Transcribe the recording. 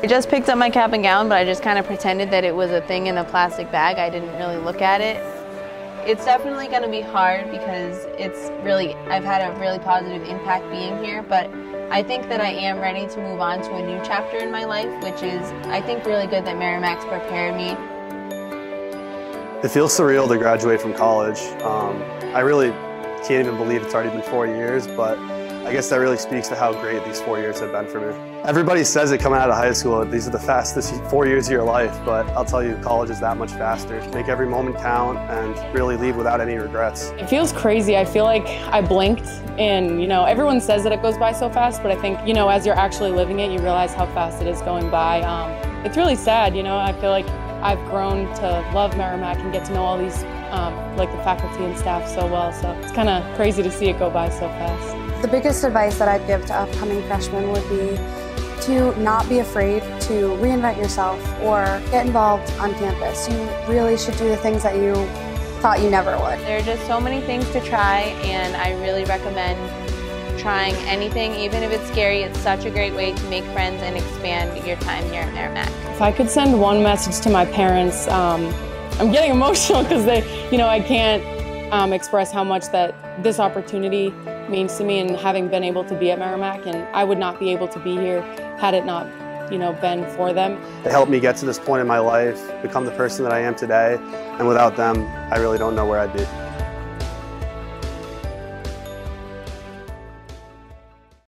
I just picked up my cap and gown, but I just kind of pretended that it was a thing in a plastic bag. I didn't really look at it. It's definitely going to be hard because it's really, I've had a really positive impact being here, but I think that I am ready to move on to a new chapter in my life, which is, I think, really good that Merrimack's prepared me. It feels surreal to graduate from college. Um, I really can't even believe it's already been four years, but I guess that really speaks to how great these four years have been for me. Everybody says it coming out of high school, these are the fastest four years of your life, but I'll tell you, college is that much faster. Make every moment count and really leave without any regrets. It feels crazy. I feel like I blinked and, you know, everyone says that it goes by so fast, but I think, you know, as you're actually living it, you realize how fast it is going by. Um, it's really sad, you know, I feel like I've grown to love Merrimack and get to know all these, um, like the faculty and staff so well, so it's kind of crazy to see it go by so fast. The biggest advice that I'd give to upcoming freshmen would be to not be afraid to reinvent yourself or get involved on campus. You really should do the things that you thought you never would. There are just so many things to try, and I really recommend trying anything, even if it's scary. It's such a great way to make friends and expand your time here at Merrimack. If I could send one message to my parents, um, I'm getting emotional because they, you know, I can't um, express how much that this opportunity means to me and having been able to be at Merrimack and I would not be able to be here had it not you know been for them. It helped me get to this point in my life, become the person that I am today, and without them, I really don't know where I'd be.